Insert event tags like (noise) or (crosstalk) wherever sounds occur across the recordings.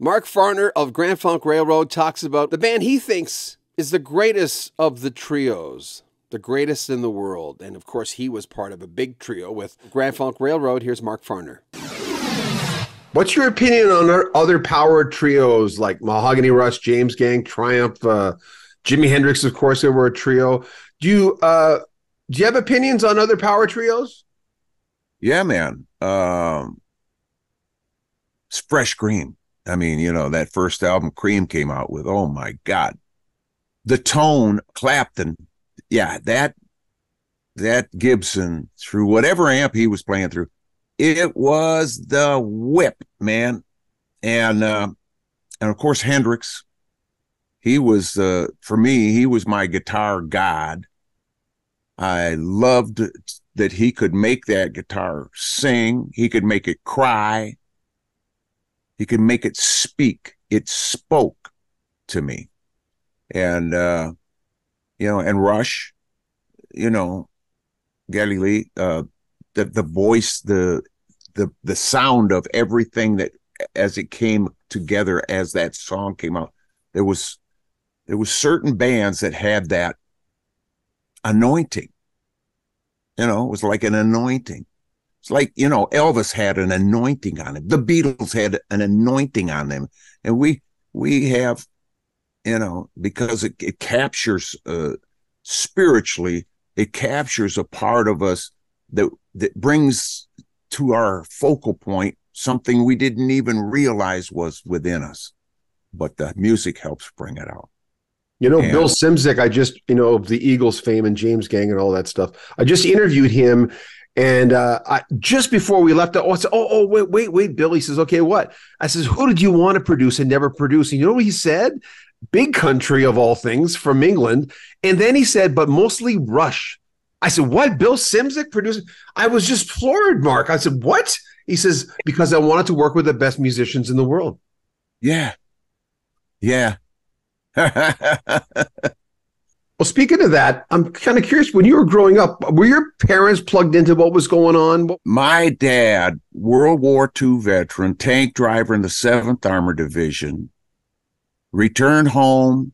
Mark Farner of Grand Funk Railroad talks about the band he thinks is the greatest of the trios, the greatest in the world. And of course, he was part of a big trio with Grand Funk Railroad. Here's Mark Farner. What's your opinion on other power trios like Mahogany Rush, James Gang, Triumph, uh, Jimi Hendrix? Of course, they were a trio. Do you uh, do you have opinions on other power trios? Yeah, man. Um, it's fresh cream. I mean, you know, that first album Cream came out with, oh my God. The tone, Clapton, yeah, that that Gibson through whatever amp he was playing through, it was the whip, man. And uh, and of course Hendrix, he was uh, for me, he was my guitar god. I loved that he could make that guitar sing, he could make it cry, he could make it speak. It spoke to me. And uh, you know, and Rush, you know, Geddy Lee, uh, the the voice, the the the sound of everything that as it came together as that song came out, there was there was certain bands that had that anointing. You know, it was like an anointing. It's like, you know, Elvis had an anointing on him. The Beatles had an anointing on them. And we we have, you know, because it, it captures uh, spiritually, it captures a part of us that that brings to our focal point something we didn't even realize was within us. But the music helps bring it out. You know, and, Bill Szymczyk, I just, you know, of the Eagles fame and James Gang and all that stuff. I just interviewed him and uh, I, just before we left, oh, said, oh, oh, wait, wait, wait, Billy says, okay, what? I says, who did you want to produce and never produce? And you know what he said? Big country of all things from England. And then he said, but mostly Rush. I said, what? Bill Szymczyk producing? I was just floored, Mark. I said, what? He says, because I wanted to work with the best musicians in the world. Yeah. Yeah. (laughs) Well, speaking of that, I'm kind of curious. When you were growing up, were your parents plugged into what was going on? My dad, World War II veteran, tank driver in the 7th Armor Division, returned home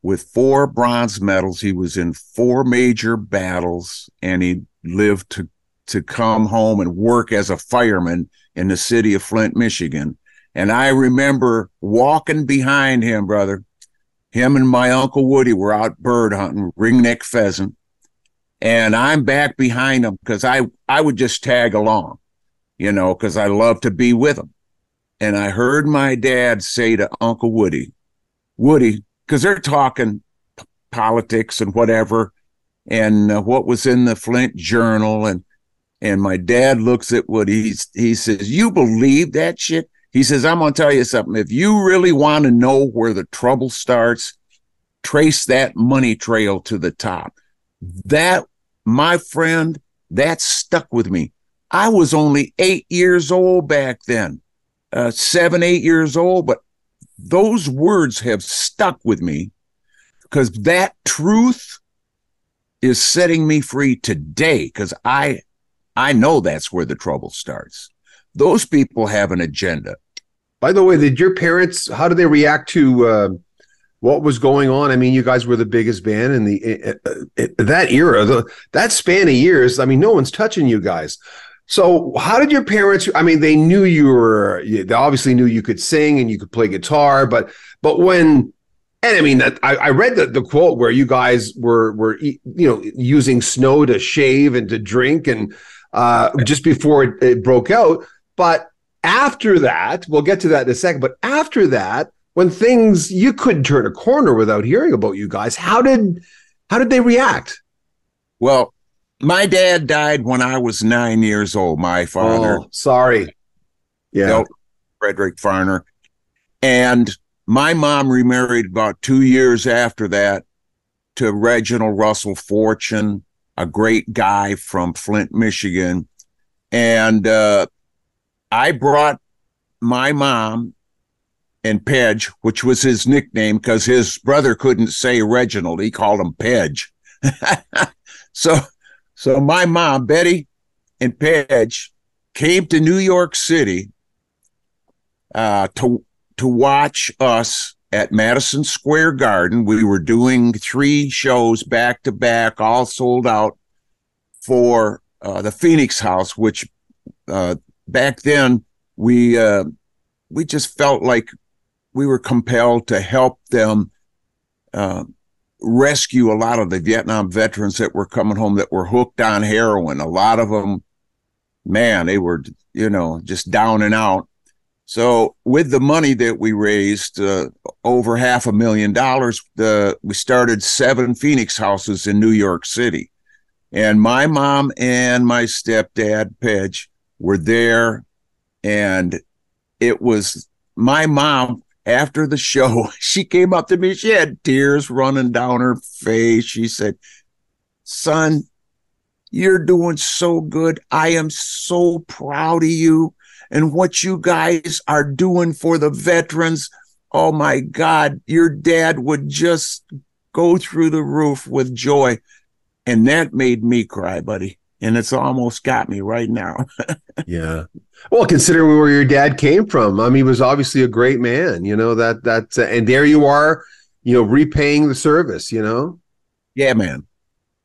with four bronze medals. He was in four major battles and he lived to, to come home and work as a fireman in the city of Flint, Michigan. And I remember walking behind him, brother, him and my uncle Woody were out bird hunting, ringneck pheasant, and I'm back behind them because I I would just tag along, you know, because I love to be with them. And I heard my dad say to Uncle Woody, Woody, because they're talking p- politics and whatever, and uh, what was in the Flint Journal, and and my dad looks at Woody. he says, "You believe that shit?" He says, I'm going to tell you something. If you really want to know where the trouble starts, trace that money trail to the top. That, my friend, that stuck with me. I was only eight years old back then, uh, seven, eight years old, but those words have stuck with me because that truth is setting me free today because I I know that's where the trouble starts. Those people have an agenda. By the way, did your parents? How did they react to uh, what was going on? I mean, you guys were the biggest band in the uh, that era, the, that span of years. I mean, no one's touching you guys. So, how did your parents? I mean, they knew you were. They obviously knew you could sing and you could play guitar, but but when and I mean, I, I read the, the quote where you guys were were you know using snow to shave and to drink and uh, just before it, it broke out. But after that, we'll get to that in a second, but after that, when things you couldn't turn a corner without hearing about you guys, how did how did they react? Well, my dad died when I was nine years old. My father. Oh, sorry. Yeah. Frederick Farner. And my mom remarried about two years after that to Reginald Russell Fortune, a great guy from Flint, Michigan. And uh, I brought my mom and Pedge, which was his nickname because his brother couldn't say Reginald. He called him Pedge. (laughs) so, so my mom, Betty and Pedge came to New York City uh, to to watch us at Madison Square Garden. We were doing three shows back to back, all sold out for uh, the Phoenix House, which uh, back then we uh, we just felt like we were compelled to help them uh, rescue a lot of the Vietnam veterans that were coming home that were hooked on heroin. A lot of them, man, they were you know just down and out. So with the money that we raised, uh, over half a million dollars, the we started seven Phoenix houses in New York City, and my mom and my stepdad Pedge were there, and it was my mom. After the show, (laughs) she came up to me. She had tears running down her face. She said, "Son, you're doing so good. I am so proud of you." and what you guys are doing for the veterans. Oh my God, your dad would just go through the roof with joy. And that made me cry, buddy. And it's almost got me right now. (laughs) yeah. Well, considering where your dad came from, I mean, he was obviously a great man, you know, that, that, uh, and there you are, you know, repaying the service, you know? Yeah, man.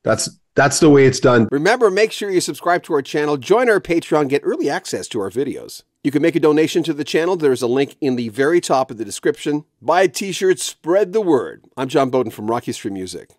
That's, that's the way it's done. Remember, make sure you subscribe to our channel, join our Patreon, get early access to our videos. You can make a donation to the channel. There's a link in the very top of the description. Buy a t shirt, spread the word. I'm John Beaudin from Rocky History Music.